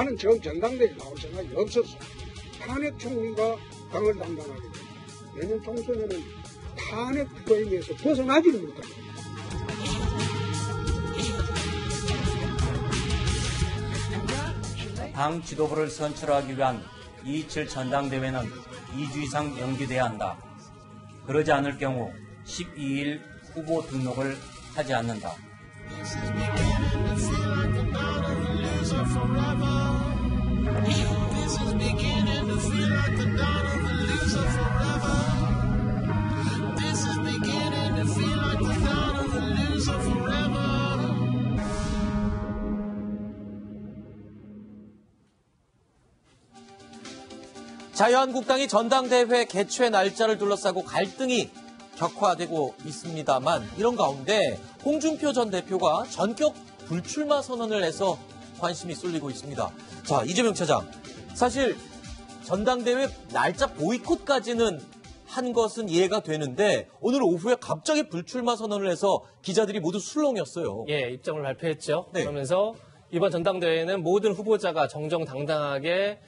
나는 전 전당대회 나올 생각이 없었어. 탄핵 총리가 당을 담당하게 돼. 내년 총선에는 탄핵 프레임에서 벗어나지를 못한다. 당 지도부를 선출하기 위한 227 전당대회는 2주 이상 연기돼야 한다. 그러지 않을 경우 12일 후보 등록을 하지 않는다. 자유한국당이 전당대회 개최 날짜를 둘러싸고 갈등이 격화되고 있습니다만 이런 가운데 홍준표 전 대표가 전격 불출마 선언을 해서 관심이 쏠리고 있습니다. 자, 이재명 차장. 사실 전당대회 날짜 보이콧까지는 한 것은 이해가 되는데 오늘 오후에 갑자기 불출마 선언을 해서 기자들이 모두 술렁였어요. 예, 입장을 발표했죠. 네. 그러면서 이번 전당대회는 모든 후보자가 정정당당하게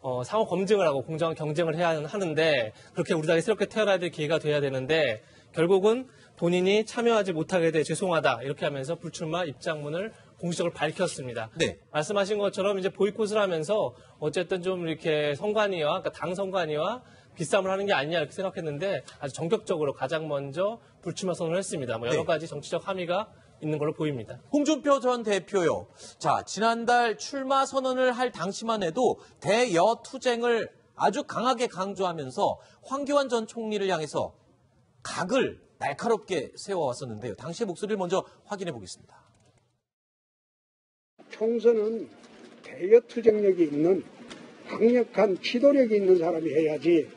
어, 상호 검증을 하고 공정한 경쟁을 해야 하는데 그렇게 우리 당이 새롭게 태어나야 될 기회가 돼야 되는데 결국은 본인이 참여하지 못하게 돼 죄송하다 이렇게 하면서 불출마 입장문을 공식적으로 밝혔습니다. 네. 말씀하신 것처럼 이제 보이콧을 하면서 어쨌든 좀 이렇게 선관위와 그러니까 당 선관위와 비싸움을 하는 게 아니냐 이렇게 생각했는데 아주 전격적으로 가장 먼저 불출마 선언을 했습니다. 뭐 여러 네. 가지 정치적 함의가 있는 걸로 보입니다. 홍준표 전 대표요. 자, 지난달 출마 선언을 할 당시만 해도 대여 투쟁을 아주 강하게 강조하면서 황교안 전 총리를 향해서 각을 날카롭게 세워왔었는데요. 당시의 목소리를 먼저 확인해 보겠습니다. 총선은 대여 투쟁력이 있는 강력한 지도력이 있는 사람이 해야지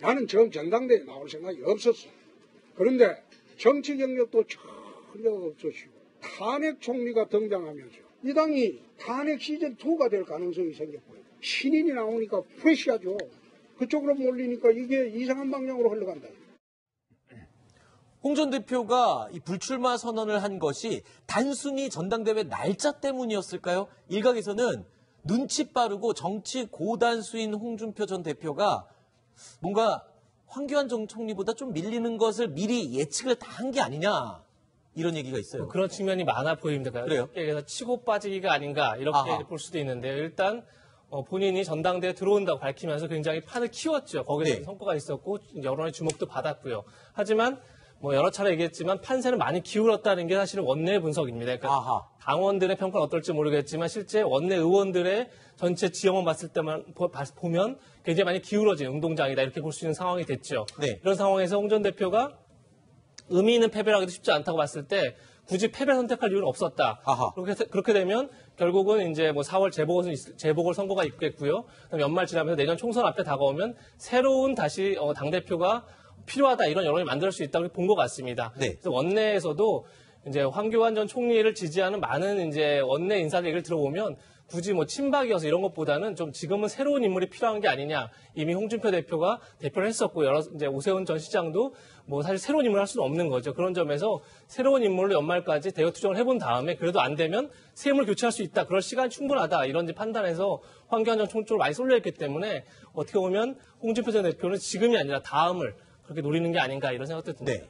나는 전 전당대회에 나올 생각이 없었어. 그런데 정치 경력도 전혀 없으시고 탄핵 총리가 등장하면서 이 당이 탄핵 시즌 2가 될 가능성이 생겼고요. 신인이 나오니까 프레시하죠. 그쪽으로 몰리니까 이게 이상한 방향으로 흘러간다. 홍 전 대표가 이 불출마 선언을 한 것이 단순히 전당대회 날짜 때문이었을까요? 일각에서는 눈치 빠르고 정치 고단수인 홍준표 전 대표가 뭔가 황교안 전 총리보다 좀 밀리는 것을 미리 예측을 다 한 게 아니냐 이런 얘기가 있어요. 그런 측면이 많아 보입니다. 그래요? 그래서 치고 빠지기가 아닌가 이렇게 아하. 볼 수도 있는데요. 일단 어, 본인이 전당대에 들어온다고 밝히면서 굉장히 판을 키웠죠. 거기에 네. 성과가 있었고 여론의 주목도 받았고요. 하지만 뭐 여러 차례 얘기했지만 판세는 많이 기울었다는 게 사실은 원내 분석입니다. 그러니까 아하. 당원들의 평가는 어떨지 모르겠지만 실제 원내 의원들의 전체 지형만 봤을 때만 보- 보면 굉장히 많이 기울어진 운동장이다 이렇게 볼 수 있는 상황이 됐죠. 네. 이런 상황에서 홍 전 대표가 의미 있는 패배를 하기도 쉽지 않다고 봤을 때 굳이 패배 선택할 이유는 없었다. 아하. 그렇게, 그렇게 되면 결국은 이제 뭐 4월 재보궐, 재보궐 선거가 있겠고요. 연말 지나면서 내년 총선 앞에 다가오면 새로운 다시 어, 당대표가 필요하다 이런 여론이 만들 수 있다고 본 것 같습니다. 네. 그래서 원내에서도 이제 황교안 전 총리를 지지하는 많은 이제 원내 인사들 얘기를 들어보면 굳이 뭐 친박이어서 이런 것보다는 좀 지금은 새로운 인물이 필요한 게 아니냐. 이미 홍준표 대표가 대표를 했었고 여러 이제 오세훈 전 시장도 뭐 사실 새로운 인물을 할 수는 없는 거죠. 그런 점에서 새로운 인물로 연말까지 대여 투쟁을 해본 다음에 그래도 안 되면 새 인물 교체할 수 있다. 그럴 시간 충분하다. 이런 판단해서 황교안 전 총리 쪽으로 많이 쏠려 있기 때문에 어떻게 보면 홍준표 전 대표는 지금이 아니라 다음을 그렇게 노리는 게 아닌가 이런 생각도 듭니다. 네.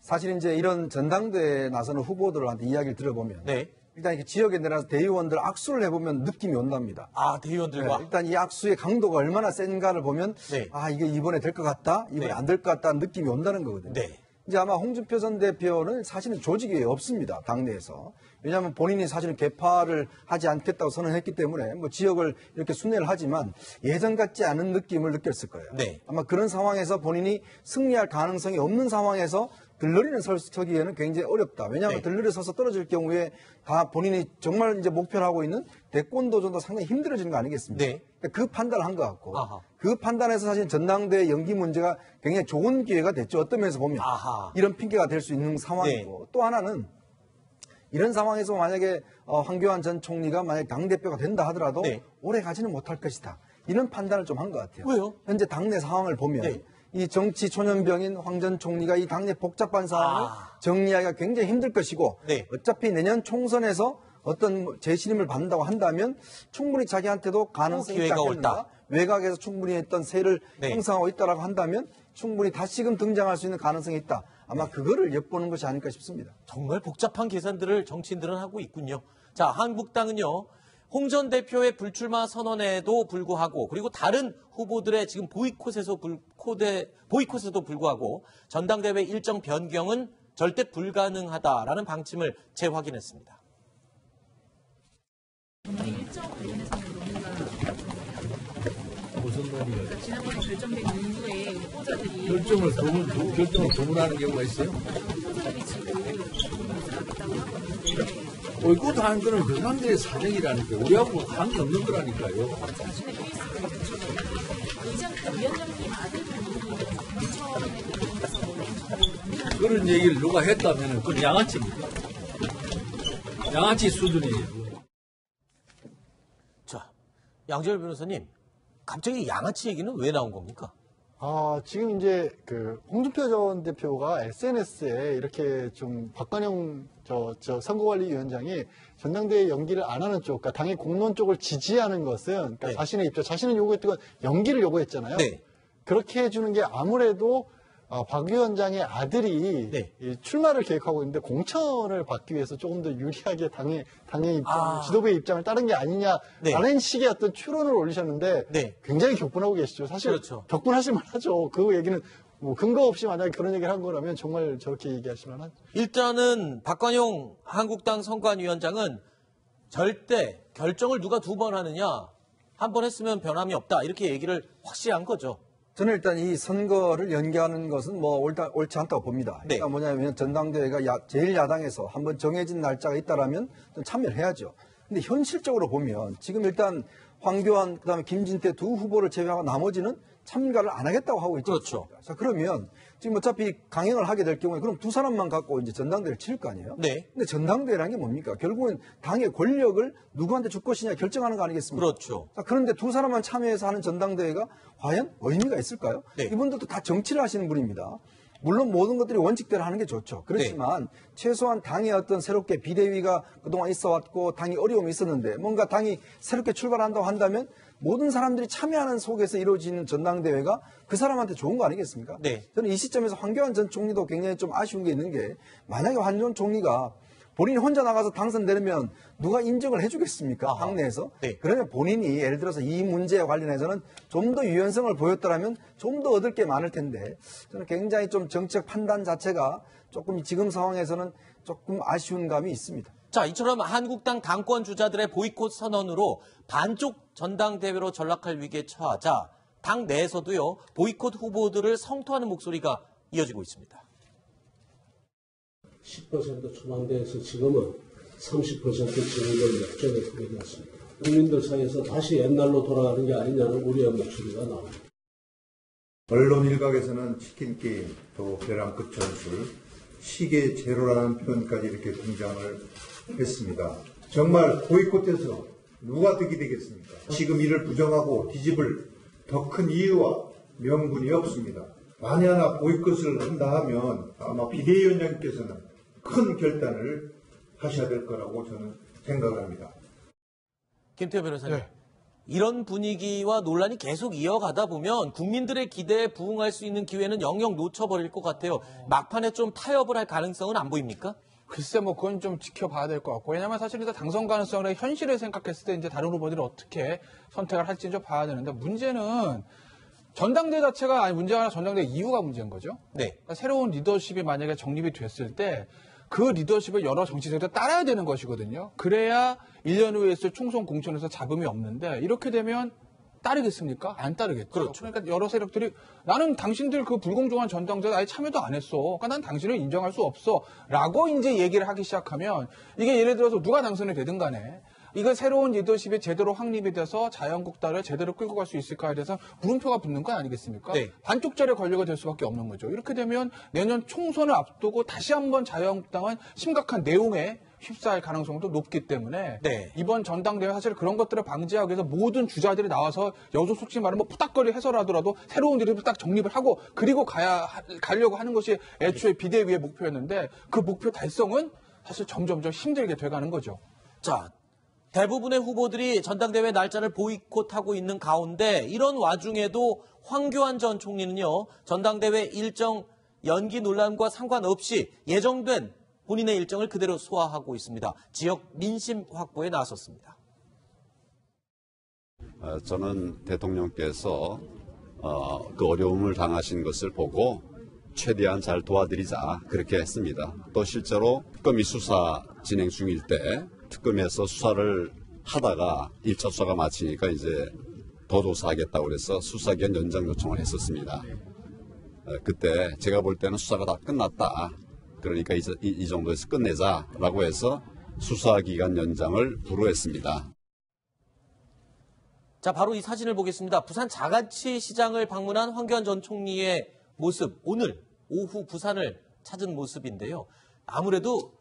사실 이제 이런 전당대회에 나서는 후보들한테 이야기를 들어보면 네. 일단 이렇게 지역에 내려서 대의원들 악수를 해보면 느낌이 온답니다. 아, 네, 대의원들과 일단 이 악수의 강도가 얼마나 센가를 보면 네. 아 이게 이번에 될 것 같다 이번에 네. 안될 것 같다는 느낌이 온다는 거거든요. 네. 이제 아마 홍준표 전 대표는 사실은 조직이 없습니다 당내에서 왜냐하면 본인이 사실은 개파를 하지 않겠다고 선언했기 때문에 뭐 지역을 이렇게 순회를 하지만 예전 같지 않은 느낌을 느꼈을 거예요. 네. 아마 그런 상황에서 본인이 승리할 가능성이 없는 상황에서 들러리는 설- 서기에는 굉장히 어렵다. 왜냐하면 네. 들러리 서서 떨어질 경우에 다 본인이 정말 이제 목표로 하고 있는 대권 도전도 상당히 힘들어지는 거 아니겠습니까? 네. 그러니까 그 판단을 한 것 같고 아하. 그 판단에서 사실 전당대회 연기 문제가 굉장히 좋은 기회가 됐죠. 어떤 면에서 보면 아하. 이런 핑계가 될 수 있는 상황이고 또 하나는 이런 상황에서 만약에 어, 황교안 전 총리가 만약 당 대표가 된다 하더라도 네. 오래 가지는 못할 것이다. 이런 판단을 좀 한 것 같아요. 왜요? 현재 당내 상황을 보면 네. 이 정치 초년병인 황 전 총리가 이 당내 복잡한 상황을 아. 정리하기가 굉장히 힘들 것이고 네. 어차피 내년 총선에서 어떤 뭐 재신임을 받는다고 한다면 충분히 자기한테도 가능성이 않겠는가? 올다. 외곽에서 충분히 했던 세를 네. 형성하고 있다라고 한다면 충분히 다시금 등장할 수 있는 가능성이 있다. 아마 그거를 엿보는 것이 아닐까 싶습니다. 정말 복잡한 계산들을 정치인들은 하고 있군요. 자, 한국당은요. 홍 전 대표의 불출마 선언에도 불구하고 그리고 다른 후보들의 지금 보이콧에서 불코데, 보이콧에도 불구하고 전당대회 일정 변경은 절대 불가능하다라는 방침을 재확인했습니다. 무슨 말이에요? 지난번에 결정된 연구에 후보자들이 결정을 도문, 도- 결정을 도문하는 경우가 있어요? 후보자들이 지금 보이콧 하는 거는 그 상대의 사정이라니까 우리하고 관계없는 거라니까요. 그런 얘기를 누가 했다면 그건 양아치입니다. 양아치 수준이에요. 자, 양재열 변호사님, 갑자기 양아치 얘기는 왜 나온 겁니까? 아, 지금 이제 그 홍준표 전 대표가 SNS에 이렇게 좀 박관영 저, 저 선거관리위원장이 전당대회 연기를 안 하는 쪽, 그러니까 당의 공론 쪽을 지지하는 것은 그러니까 네. 자신의 입장, 자신은 요구했던 건 연기를 요구했잖아요. 네. 그렇게 해주는 게 아무래도 어, 박 위원장의 아들이 네. 이 출마를 계획하고 있는데 공천을 받기 위해서 조금 더 유리하게 당의 당의 입장, 아. 지도부의 입장을 따른 게 아니냐라는 식의 어떤 추론을 올리셨는데 네. 굉장히 격분하고 계시죠. 사실 그렇죠. 격분하실 만하죠. 그 얘기는 뭐 근거 없이 만약에 그런 얘기를 한 거라면 정말 저렇게 얘기하실 만하죠. 일단은 박관용 한국당 선관위원장은 절대 결정을 누가 두 번 하느냐 한 번 했으면 변함이 없다 이렇게 얘기를 확실히 한 거죠. 저는 일단 이 선거를 연기하는 것은 뭐 옳다, 옳지 않다고 봅니다. 네. 그러니까 뭐냐면 전당대회가 야, 제일 야당에서 한번 정해진 날짜가 있다라면 좀 참여를 해야죠. 근데 현실적으로 보면 지금 일단 황교안 그다음에 김진태 두 후보를 제외하고 나머지는 참가를 안 하겠다고 하고 있죠. 그렇죠. 자 그러면 지금 어차피 강행을 하게 될 경우에 그럼 두 사람만 갖고 이제 전당대회를 칠 거 아니에요? 네. 근데 전당대회라는 게 뭡니까? 결국은 당의 권력을 누구한테 줄 것이냐 결정하는 거 아니겠습니까? 그렇죠. 자, 그런데 두 사람만 참여해서 하는 전당대회가 과연 의미가 있을까요? 네. 이분들도 다 정치를 하시는 분입니다. 물론 모든 것들이 원칙대로 하는 게 좋죠. 그렇지만 네. 최소한 당의 어떤 새롭게 비대위가 그동안 있어 왔고 당이 어려움이 있었는데 뭔가 당이 새롭게 출발한다고 한다면 모든 사람들이 참여하는 속에서 이루어지는 전당대회가 그 사람한테 좋은 거 아니겠습니까? 네. 저는 이 시점에서 황교안 전 총리도 굉장히 좀 아쉬운 게 있는 게 만약에 황전 총리가 본인이 혼자 나가서 당선되면 누가 인정을 해주겠습니까? 아하. 당내에서? 네. 그러면 본인이 예를 들어서 이 문제에 관련해서는 좀 더 유연성을 보였더라면 좀 더 얻을 게 많을 텐데 저는 굉장히 좀 정책 판단 자체가 조금 지금 상황에서는 조금 아쉬운 감이 있습니다. 자, 이처럼 한국당 당권 주자들의 보이콧 선언으로 반쪽 전당대회로 전락할 위기에 처하자 당 내에서도요 보이콧 후보들을 성토하는 목소리가 이어지고 있습니다. 10% 초반대에서 지금은 30% 진입을 역전에 되었습니다. 국민들 사이에서 다시 옛날로 돌아가는 게 아니냐는 우려의 목소리가 나옵니다. 언론 일각에서는 치킨 게임, 또 벼랑 끝 전술, 시계 제로라는 표현까지 이렇게 등장을 했습니다. 정말 보이콧해서 누가 득이 되겠습니까? 지금 이를 부정하고 뒤집을 더 큰 이유와 명분이 없습니다. 만에 하나 보이콧을 한다 하면 아마 비대위원장님께서는 큰 결단을 하셔야 될 거라고 저는 생각을 합니다. 김태호 변호사님. 네. 이런 분위기와 논란이 계속 이어가다 보면 국민들의 기대에 부응할 수 있는 기회는 영영 놓쳐버릴 것 같아요. 막판에 좀 타협을 할 가능성은 안 보입니까? 글쎄 뭐 그건 좀 지켜봐야 될 것 같고 왜냐면 사실 이제 당선 가능성을 현실을 생각했을 때 이제 다른 후보들이 어떻게 선택을 할지 좀 봐야 되는데 문제는 전당대 자체가 아니 문제가 아니라 전당대 이유가 문제인 거죠. 네. 그러니까 새로운 리더십이 만약에 정립이 됐을 때 그 리더십을 여러 정치세력이 따라야 되는 것이거든요. 그래야 1년 후에 있을 총선 공천에서 잡음이 없는데 이렇게 되면 따르겠습니까? 안 따르겠죠. 그렇죠. 러니까 여러 세력들이 나는 당신들 그 불공정한 전당대회 아예 참여도 안 했어. 그러니까 난 당신을 인정할 수 없어. 라고 이제 얘기를 하기 시작하면 이게 예를 들어서 누가 당선이 되든 간에 이거 새로운 리더십이 제대로 확립이 돼서 자유한국당을 제대로 끌고 갈 수 있을까에 대해서 물음표가 붙는 건 아니겠습니까? 네. 반쪽짜리 권력이 될 수밖에 없는 거죠. 이렇게 되면 내년 총선을 앞두고 다시 한번 자유한국당은 심각한 내용에 휩싸일 가능성도 높기 때문에 네. 이번 전당대회 사실 그런 것들을 방지하기 위해서 모든 주자들이 나와서 여소 속지 말하면 뭐 푸닥거리 해서라도 새로운 일을 딱 정립을 하고 그리고 가야 하- 가려고 하는 것이 애초에 비대위의 목표였는데 그 목표 달성은 사실 점점점 힘들게 돼가는 거죠. 자, 대부분의 후보들이 전당대회 날짜를 보이콧하고 있는 가운데 이런 와중에도 황교안 전 총리는요, 전당대회 일정 연기 논란과 상관없이 예정된 본인의 일정을 그대로 소화하고 있습니다. 지역 민심 확보에 나섰습니다. 어, 저는 대통령께서 어, 그 어려움을 당하신 것을 보고 최대한 잘 도와드리자 그렇게 했습니다. 또 실제로 특검이 수사 진행 중일 때 특검에서 수사를 하다가 1차 수사가 마치니까 이제 더 조사하겠다고 그래서 수사기한 연장 요청을 했었습니다. 어, 그때 제가 볼 때는 수사가 다 끝났다. 그러니까 이, 이- 이 정도에서 끝내자라고 해서 수사기간 연장을 불허했습니다. 자, 바로 이 사진을 보겠습니다. 부산 자가치 시장을 방문한 황교안 전 총리의 모습, 오늘 오후 부산을 찾은 모습인데요. 아무래도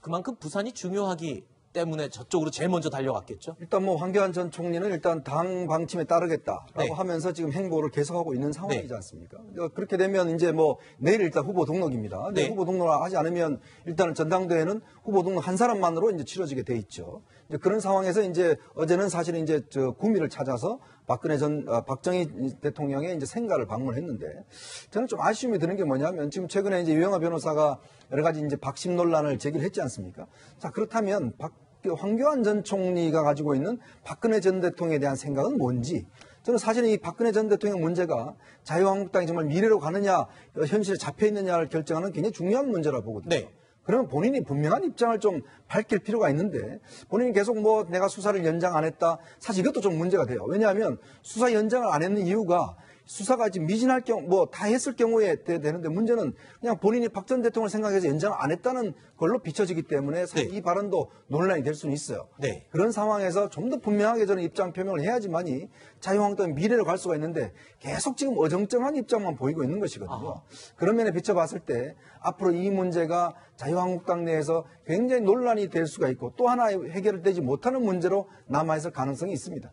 그만큼 부산이 중요하기 때문에 저쪽으로 제일 먼저 달려갔겠죠. 일단 뭐 황교안 전 총리는 일단 당 방침에 따르겠다라고 네. 하면서 지금 행보를 계속하고 있는 상황이지 않습니까? 어, 그렇게 되면 이제 뭐 내일 일단 후보 등록입니다. 네. 네. 후보 등록을 하지 않으면 일단은 전당대회는 후보 등록 한 사람만으로 이제 치러지게 돼 있죠. 이제 그런 상황에서 이제 어제는 사실은 이제 저 구미를 찾아서 박근혜 전 아, 박정희 대통령의 이제 생가를 방문했는데 저는 좀 아쉬움이 드는 게 뭐냐면 지금 최근에 이제 유영하 변호사가 여러 가지 이제 박심 논란을 제기를 했지 않습니까? 자 그렇다면 박 그 황교안 전 총리가 가지고 있는 박근혜 전 대통령에 대한 생각은 뭔지 저는 사실 이 박근혜 전 대통령 문제가 자유한국당이 정말 미래로 가느냐 어, 현실에 잡혀 있느냐를 결정하는 굉장히 중요한 문제라고 보거든요. 네. 그러면 본인이 분명한 입장을 좀 밝힐 필요가 있는데 본인이 계속 뭐 내가 수사를 연장 안 했다 사실 이것도 좀 문제가 돼요. 왜냐하면 수사 연장을 안 했는 이유가 수사가 지금 미진할 경우 뭐 다 했을 경우에 돼- 되는데 문제는 그냥 본인이 박 전 대통령을 생각해서 연장을 안 했다는 걸로 비춰지기 때문에 사실 네. 이 발언도 논란이 될 수는 있어요. 네. 그런 상황에서 좀 더 분명하게 저는 입장 표명을 해야지만이 자유한국당의 미래로 갈 수가 있는데 계속 지금 어정쩡한 입장만 보이고 있는 것이거든요. 그런 면에 비춰봤을 때 앞으로 이 문제가 자유한국당 내에서 굉장히 논란이 될 수가 있고 또 하나 해결되지 못하는 문제로 남아있을 가능성이 있습니다.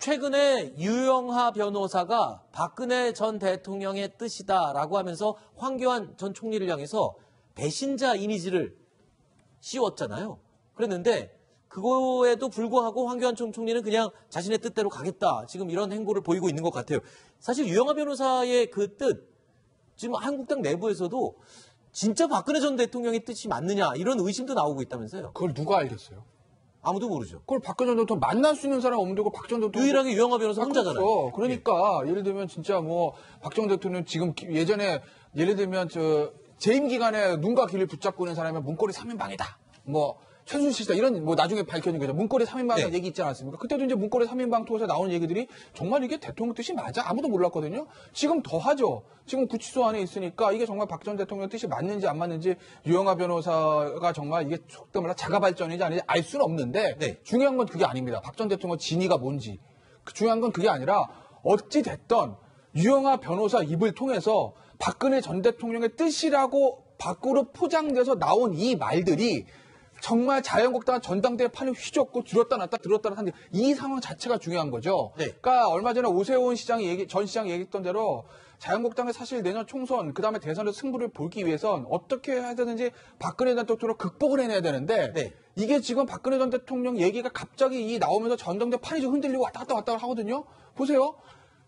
최근에 유영하 변호사가 박근혜 전 대통령의 뜻이다라고 하면서 황교안 전 총리를 향해서 배신자 이미지를 씌웠잖아요. 그랬는데 그거에도 불구하고 황교안 전 총리는 그냥 자신의 뜻대로 가겠다. 지금 이런 행보를 보이고 있는 것 같아요. 사실 유영하 변호사의 그 뜻, 지금 한국당 내부에서도 진짜 박근혜 전 대통령의 뜻이 맞느냐 이런 의심도 나오고 있다면서요. 그걸 누가 알겠어요? 아무도 모르죠. 그걸 박근혜 전 대통령 만날 수 있는 사람 없는 데고 박전 대통령 유일하게 유영하 변호사 아, 혼자잖아요. 그렇죠. 그러니까 예 를 들면 진짜 뭐 박정 대통령 지금 기- 예전에 예를 들면 저 재임 기간에 눈과 귀를 붙잡고 있는 사람이 문고리 3인방이다. 뭐 최순실이다 이런 뭐 나중에 밝혀진 거죠. 문고리 3인방 네. 얘기 있지 않았습니까? 그때도 이제 문고리 3인방 통해서 나오는 얘기들이 정말 이게 대통령 뜻이 맞아? 아무도 몰랐거든요. 지금 더 하죠. 지금 구치소 안에 있으니까 이게 정말 박 전 대통령 뜻이 맞는지 안 맞는지 유영하 변호사가 정말 이게 속된 말로 자가 발전인지 아닌지 알 수는 없는데 네. 중요한 건 그게 아닙니다. 박 전 대통령 진위가 뭔지 그 중요한 건 그게 아니라 어찌 됐던 유영하 변호사 입을 통해서 박근혜 전 대통령의 뜻이라고 밖으로 포장돼서 나온 이 말들이 정말 자유한국당 전당대회 판을 휘젓고 들었다 놨다 들었다 놨다 이 상황 자체가 중요한 거죠. 네. 그러니까 얼마 전에 오세훈 시장이 얘기, 전 시장이 얘기했던 대로 자유한국당이 사실 내년 총선 그다음에 대선의 승부를 보기 위해선 어떻게 해야 되는지 박근혜 전 대통령 극복을 해내야 되는데 네. 이게 지금 박근혜 전 대통령 얘기가 갑자기 이 나오면서 전당대 판이 좀 흔들리고 왔다 갔다 왔다 하거든요. 보세요.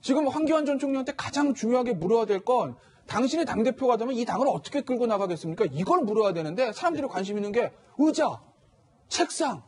지금 황교안 전 총리한테 가장 중요하게 물어야 될 건 당신이 당대표가 되면 이 당을 어떻게 끌고 나가겠습니까? 이걸 물어야 되는데 사람들이 관심 있는 게 의자, 책상,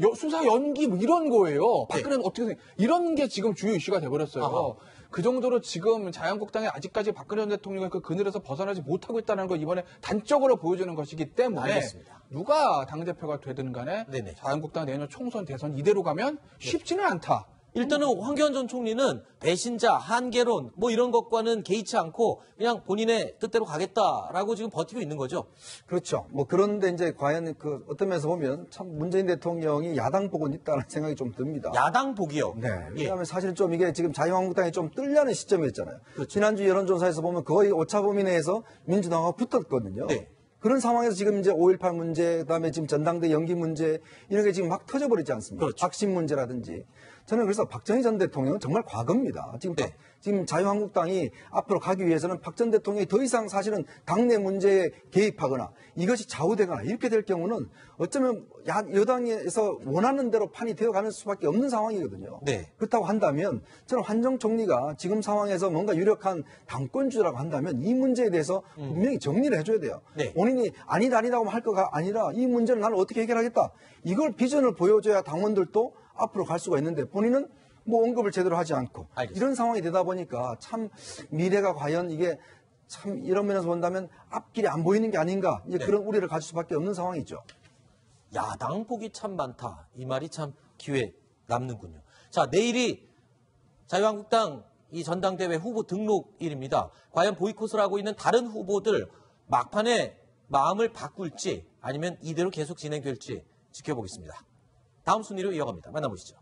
여- 수사 연기 뭐 이런 거예요. 박근혜는 어떻게 생각? 이런 게 지금 주요 이슈가 돼버렸어요. 아하. 그 정도로 지금 자유한국당이 아직까지 박근혜 전 대통령의 그 그늘에서 벗어나지 못하고 있다는 걸 이번에 단적으로 보여주는 것이기 때문에 알겠습니다. 누가 당 대표가 되든 간에 네네. 자유한국당 내년 총선 대선 이대로 가면 쉽지는 않다. 일단은 황교안 전 총리는 배신자, 한계론 뭐 이런 것과는 개의치 않고 그냥 본인의 뜻대로 가겠다라고 지금 버티고 있는 거죠. 그렇죠. 뭐 그런데 이제 과연 그 어떤 면에서 보면 참 문재인 대통령이 야당 복은 있다는 생각이 좀 듭니다. 야당 복이요. 네. 예. 왜냐하면 사실 좀 이게 지금 자유한국당이 좀 뜰려는 시점이었잖아요. 그렇죠. 지난주 여론조사에서 보면 거의 오차범위 내에서 민주당하고 붙었거든요. 네. 그런 상황에서 지금 이제 5.18 문제, 그다음에 지금 전당대 연기 문제 이런 게 지금 막 터져버리지 않습니까? 그렇죠. 박심 문제라든지. 저는 그래서 박정희 전 대통령은 정말 과거입니다. 지금 박- 지금 자유한국당이 앞으로 가기 위해서는 박 전 대통령이 더 이상 사실은 당내 문제에 개입하거나 이것이 좌우되거나 이렇게 될 경우는 어쩌면 야, 여당에서 원하는 대로 판이 되어가는 수밖에 없는 상황이거든요. 네. 그렇다고 한다면 저는 한정 총리가 지금 상황에서 뭔가 유력한 당권주라고 한다면 이 문제에 대해서 분명히 정리를 해줘야 돼요. 네. 본인이 아니다 아니라고 할 거가 아니라 이 문제는 나는 어떻게 해결하겠다. 이걸 비전을 보여줘야 당원들도 앞으로 갈 수가 있는데 본인은 뭐 언급을 제대로 하지 않고 이런 상황이 되다 보니까 참 미래가 과연 이게 참 이런 면에서 본다면 앞길이 안 보이는 게 아닌가 이제 네. 그런 우려를 가질 수밖에 없는 상황이죠. 야당 복이 참 많다. 이 말이 참 기회 남는군요. 자, 내일이 자유한국당 이 전당대회 후보 등록일입니다. 과연 보이콧을 하고 있는 다른 후보들 막판에 마음을 바꿀지 아니면 이대로 계속 진행될지 지켜보겠습니다. 다음 순위로 이어갑니다. 만나보시죠.